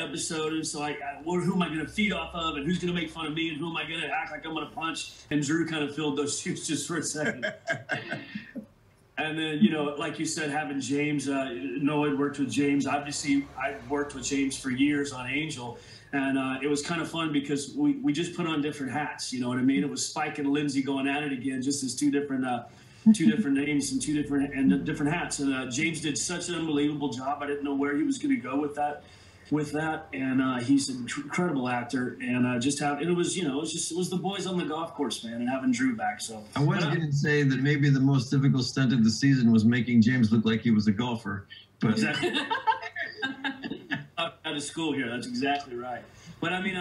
episode, and so I, I well, who am I going to feed off of, and who's going to make fun of me, and who am I going to act like I'm going to punch? And Drew kind of filled those shoes just for a second. and then, you know, like you said, having James, uh, Noah had worked with James. Obviously, I've worked with James for years on Angel. And uh, it was kind of fun because we, we just put on different hats. You know what I mean? It was Spike and Lindsey going at it again, just as two different uh, two different names and two different and different hats. And uh, James did such an unbelievable job. I didn't know where he was going to go with that with that, and uh, he's an incredible actor. And uh, just have it was you know it was just it was the boys on the golf course, man, and having Drew back. So I was going to say that maybe the most difficult stunt of the season was making James look like he was a golfer, but exactly out of school here. That's exactly right. But I mean, I'm